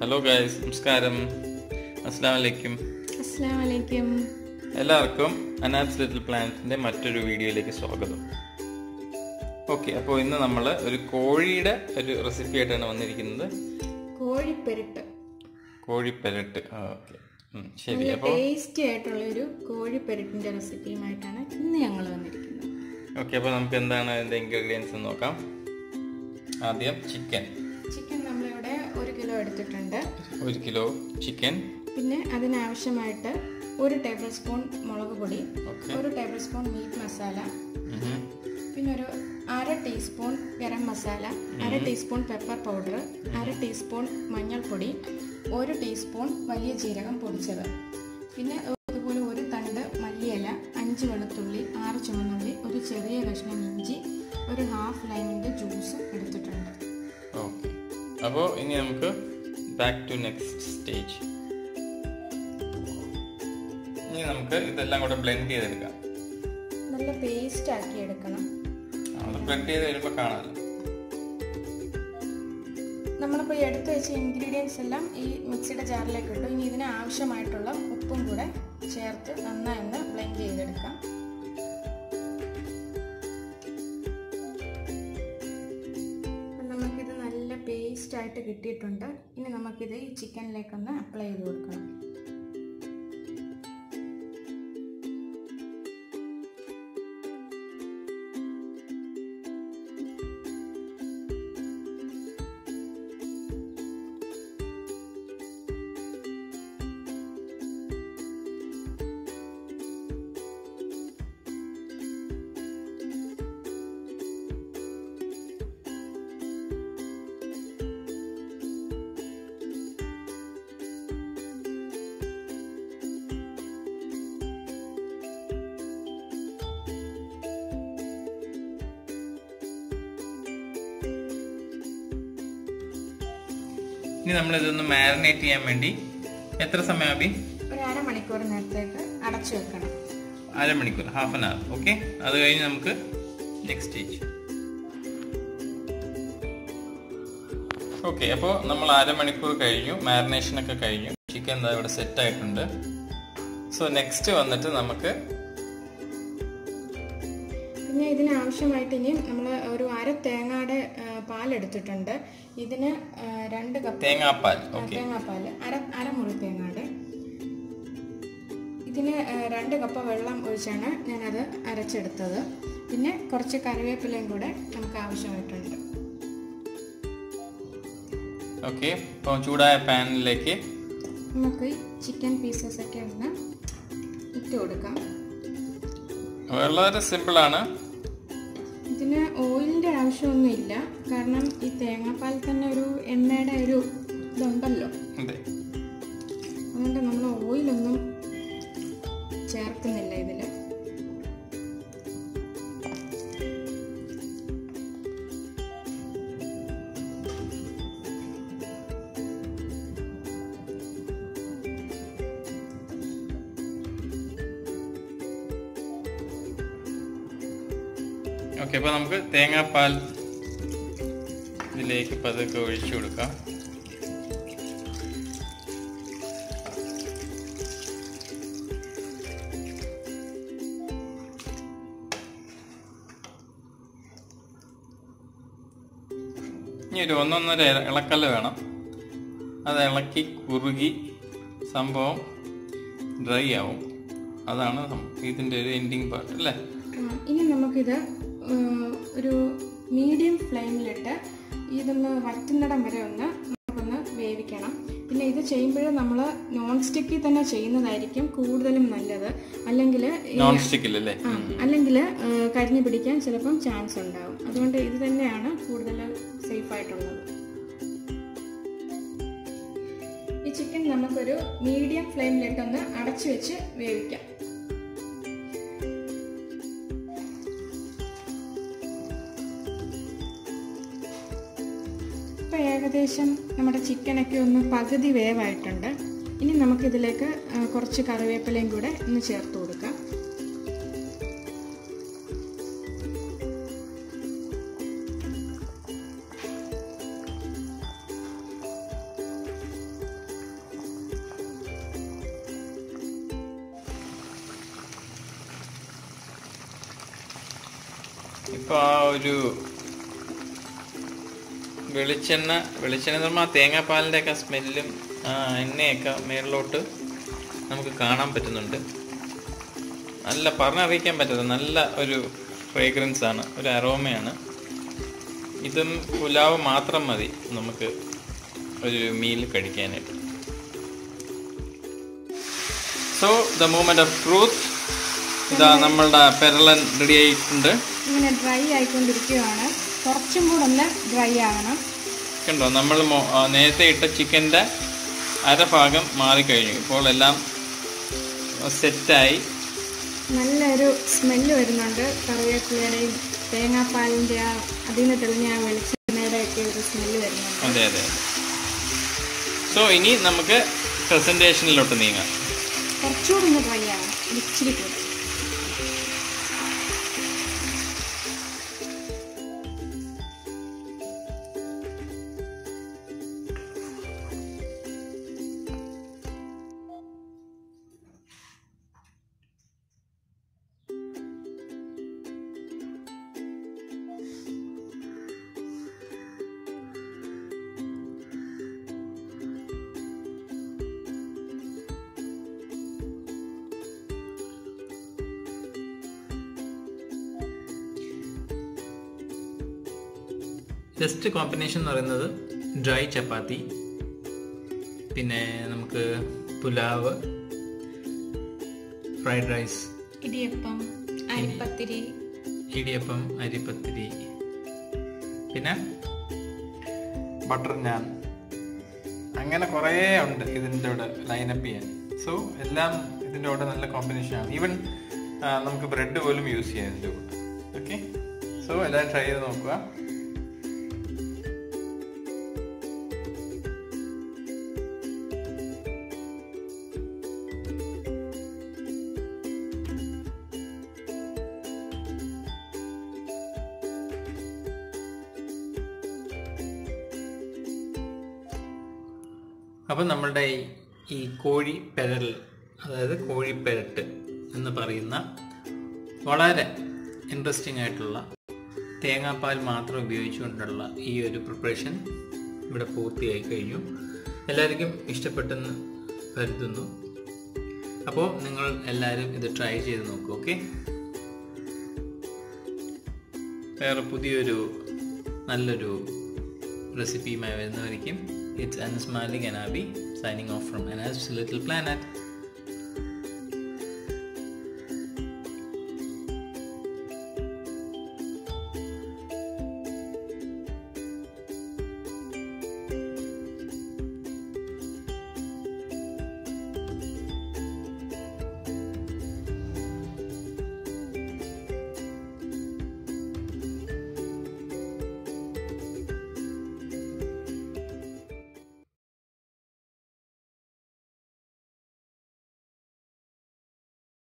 Hello guys നമസ്കാരം അസ്സാമലൈക്കും വലൈക്കും അസ്സാം വലൈക്കും എല്ലാവർക്കും അനാഥ്സ് ലിറ്റിൽ പ്ലാനറ്റിന്റെ മറ്റൊരു വീഡിയോയിലേക്ക് സ്വാഗതം. ഓക്കെ അപ്പോൾ ഇന്ന് നമ്മൾ ഒരു കോഴിയുടെ ഒരു റെസിപ്പി ആയിട്ടാണ് വന്നിരിക്കുന്നത്. കോഴിപ്പെരട്ട്. കോഴിപ്പെരട്ട്. ഓക്കെ ശരി. അപ്പോൾ ടേസ്റ്റി ആയിട്ടുള്ള ഒരു കോഴിപ്പെരട്ടിന്റെ റെസിപ്പിയുമായിട്ടാണ് ഇന്ന് ഞങ്ങൾ വന്നിരിക്കുന്നത്. ഓക്കെ അപ്പോൾ നമുക്ക് എന്താണ് അതിന്റെ ഇൻഗ്രീഡിയൻസ് നോക്കാം. ആദ്യം ചിക്കൻ കിലോ എടുത്തിട്ടുണ്ട്. ഒരു കിലോ ചിക്കൻ പിന്നെ അതിനാവശ്യമായിട്ട് ഒരു ടേബിൾ സ്പൂൺ മുളക് പൊടി ഒരു ടേബിൾ സ്പൂൺ മീറ്റ് മസാല പിന്നെ ഒരു അര ടീസ്പൂൺ ഗരം മസാല അര ടീസ്പൂൺ പെപ്പർ പൗഡർ അര ടീസ്പൂൺ മഞ്ഞൾപ്പൊടി ഒരു ടീസ്പൂൺ വലിയ ജീരകം പൊടിച്ചത്. പിന്നെ അതുപോലെ ഒരു തണ്ട് മല്ലിയില അഞ്ച് വെളുത്തുള്ളി ആറ് ചുവന്നുള്ളി ഒരു ചെറിയ കഷ്ണം ഇഞ്ചി ഒരു ഹാഫ് ലൈമിന്റെ ജ്യൂസ് എടുത്തിട്ടുണ്ട്. അപ്പോൾ ഇനി നമുക്ക് ബാക്ക് ടു നെക്സ്റ്റ് സ്റ്റേജ് ഇനി നമുക്ക് ഇതെല്ലാം കൂടെ ബ്ലെൻഡ് ചെയ്തെടുക്കാം. നല്ല പേസ്റ്റ് ആക്കി എടുക്കണം. നമ്മൾ ബ്ലെൻഡ് ചെയ്ത് വരുമ്പോൾ കാണാമല്ലോ നമ്മളിപ്പോൾ എടുത്തു വെച്ച ഇൻഗ്രീഡിയൻസ് എല്ലാം ഈ മിക്സിയുടെ ജാറിലേക്ക് ഇട്ടു ഇനി ഇതിന് ആവശ്യമായിട്ടുള്ള ഉപ്പും കൂടെ ചേർത്ത് നന്നായി ഒന്ന് ബ്ലെൻഡ് ചെയ്തെടുക്കാം. കിട്ടിയിട്ടുണ്ട്. ഇനി നമുക്കിത് ഈ ചിക്കനിലേക്കൊന്ന് അപ്ലൈ ചെയ്ത് കൊടുക്കണം. ഇനി നമ്മൾ ഇതൊന്ന് മാരിനേറ്റ് ചെയ്യാൻ വേണ്ടി എത്ര സമയം അബി? ഒരു അരമണിക്കൂർ നേരത്തേക്ക് അടച്ചു വെക്കണം. അരമണിക്കൂർ ഹാഫ് ആൻ അവർ ഓക്കെ അത് കഴിഞ്ഞ് നമുക്ക് നെക്സ്റ്റ് സ്റ്റേജ് ഓക്കെ അപ്പോൾ നമ്മൾ അരമണിക്കൂർ കഴിഞ്ഞു മാരിനേഷൻ ഒക്കെ കഴിഞ്ഞു. ചിക്കൻ എന്താ ഇവിടെ സെറ്റ് ആയിട്ടുണ്ട്. സോ നെക്സ്റ്റ് വന്നിട്ട് നമുക്ക് പിന്നെ ഇതിനാവശ്യമായിട്ട് ഇനി നമ്മൾ തേങ്ങയുടെ പാൽ പാലെടുത്തിട്ടുണ്ട്. ഇതിന് രണ്ട് കപ്പ് തേങ്ങാപ്പാൽ. തേങ്ങാപ്പാൽ. അര അരമുറി തേങ്ങയുടെ ഇതിന് രണ്ട് കപ്പ് വെള്ളം ഒഴിച്ചാണ് ഞാനത് അരച്ചെടുത്തത്. പിന്നെ കുറച്ച് കറിവേപ്പിലയും കൂടെ നമുക്ക് ആവശ്യമായിട്ടുണ്ട്. ഓക്കെ. അപ്പോൾ ചൂടായ പാനിലേക്ക് നമുക്ക് ചിക്കൻ പീസസ് ഒക്കെ ഒന്ന് ഇട്ട് കൊടുക്കാം. വളരെ സിമ്പിളാണ്. ഇതിന് ഓയിലിന്റെ ആവശ്യമൊന്നുമില്ല. കാരണം ഈ തേങ്ങാപ്പാൽ തന്നെ ഒരു എണ്ണയുടെ ഒരു ഇതുണ്ടല്ലോ. അതെ. അതുകൊണ്ട് നമ്മൾ ഓയിലൊന്നും ചേർക്കുന്നില്ല ഇതിൽ ഓക്കെ അപ്പോൾ നമുക്ക് തേങ്ങാപ്പാൽ ഇതിലേക്ക് പതുക്കെ ഒഴിച്ചു കൊടുക്കാം. ഇനി ഒരു ഒന്നൊന്നര ഇളക്കല്ല് ഇളക്കൽ വേണം. അത് ഇളക്കി കുറുകി സംഭവം ഡ്രൈ ആവും. അതാണ് ഇതിന്റെ ഒരു എൻഡിങ് പാർട്ട് അല്ലേ? ഇനി നമുക്കിത് ഒരു മീഡിയം ഫ്ലെയിമിലിട്ട് ഇതൊന്ന് വറ്റുന്നിടം വരെ ഒന്ന് നമുക്കൊന്ന് വേവിക്കണം. പിന്നെ ഇത് ചെയ്യുമ്പോൾ നമ്മൾ നോൺ സ്റ്റിക്കിൽ തന്നെ ചെയ്യുന്നതായിരിക്കും കൂടുതലും നല്ലത്. അല്ലെങ്കിൽ നോൺ സ്റ്റിക്കിലല്ലേ അല്ലെങ്കിൽ കരിഞ്ഞു പിടിക്കാൻ ചിലപ്പം ചാൻസ് ഉണ്ടാവും. അതുകൊണ്ട് ഇത് തന്നെയാണ് കൂടുതൽ സേഫ് ആയിട്ടുള്ളത്. ഈ ചിക്കൻ നമുക്കൊരു മീഡിയം ഫ്ലെയിമിലിട്ടൊന്ന് അടച്ചു വെച്ച് വേവിക്കാം. ഏകദേശം നമ്മുടെ ചിക്കനൊക്കെ ഒന്ന് പകുതി വേവായിട്ടുണ്ട്. ഇനി നമുക്കിതിലേക്ക് കുറച്ച് കറിവേപ്പിലയും കൂടെ ഒന്ന് ചേർത്ത് കൊടുക്കാം. ഇപ്പോൾ ആ ഒരു വെളിച്ചെണ്ണ വെളിച്ചെണ്ണ എന്ന് ആ തേങ്ങാപ്പാലിന്റെ ഒക്കെ സ്മെല്ലും എണ്ണയൊക്കെ മേളിലോട്ട് നമുക്ക് കാണാൻ പറ്റുന്നുണ്ട്. നല്ല പറഞ്ഞറിയിക്കാൻ പറ്റാത്ത നല്ല ഒരു ഫ്രേഗ്രൻസ് ആണ് ഒരു അറോമയാണ് ഇതും പുലാവ് മാത്രം മതി നമുക്ക് ഒരു മീൽ കഴിക്കാനായിട്ട്. So the moment of truth ഇതാ നമ്മളുടെ പെരളൻ റെഡി ആയിട്ടുണ്ട്. ഇങ്ങനെ ഡ്രൈ ആയിക്കൊണ്ടിരിക്കുകയാണ്. കുറച്ചും കൂടെ ഒന്ന് ഡ്രൈ ആകണം കണ്ടോ നമ്മൾ നേരത്തെ ഇട്ട ചിക്കന്റെ അരഭാഗം മാറിക്കഴിഞ്ഞു. ഇപ്പോൾ എല്ലാം സെറ്റായി. നല്ലൊരു സ്മെല്ല് വരുന്നുണ്ട്. കറിവേപ്പിലയുടെയും തേങ്ങാപ്പാലിന്റെ ആ അതിൽ നിന്ന് തെളിഞ്ഞ ആ വെളിച്ചെണ്ണയുടെ ഒക്കെ ഒരു സ്മെല്ല് വരുന്നുണ്ട്. അതെ അതെ സോ ഇനി നമുക്ക് പ്രസന്റേഷനിലോട്ട് നീങ്ങാം. കുറച്ചുകൂടി ഒന്ന് ഡ്രൈ ആവണം. ഇച്ചിരി കൂടി. ബെസ്റ്റ് കോമ്പിനേഷൻ എന്ന് പറയുന്നത് ഡ്രൈ ചപ്പാത്തി. പിന്നെ നമുക്ക് പുലാവ് ഫ്രൈഡ് റൈസ് ഇടിയപ്പം അരിപ്പത്തിരി. ഇടിയപ്പം അരിപ്പത്തിരി. പിന്നെ ബട്ടർ നാൻ അങ്ങനെ കുറേ ഉണ്ട് ഇതിന്റെ കൂടെ ലൈനപ്പ് ചെയ്യാൻ. സോ എല്ലാം ഇതിന്റെ കൂടെ നല്ല കോമ്പിനേഷൻ ആണ്. ഈവൻ നമുക്ക് ബ്രെഡ് പോലും യൂസ് ചെയ്യാം ഇതിന്റെ കൂടെ ഓക്കെ സോ എല്ലാവരും ട്രൈ ചെയ്ത് നോക്കുക. അപ്പം നമ്മളുടെ ഈ- കോഴി പെരൽ അതായത് കോഴി പെരട്ട് എന്ന് പറയുന്ന വളരെ ഇൻട്രസ്റ്റിംഗ് ആയിട്ടുള്ള തേങ്ങാപ്പാൽ മാത്രം ഉപയോഗിച്ചുകൊണ്ടുള്ള ഈ ഒരു പ്രിപ്പറേഷൻ ഇവിടെ പൂർത്തിയായി കഴിഞ്ഞു. എല്ലാവർക്കും ഇഷ്ടപ്പെട്ടെന്ന് കരുതുന്നു. അപ്പോൾ നിങ്ങൾ എല്ലാവരും ഇത് ട്രൈ ചെയ്ത് നോക്കൂ ഓക്കെ വേറെ പുതിയൊരു നല്ലൊരു റെസിപ്പിയുമായി വരുന്നവരിക്കും It's Anna Smiling and Abi signing off from Anna's Little Planet.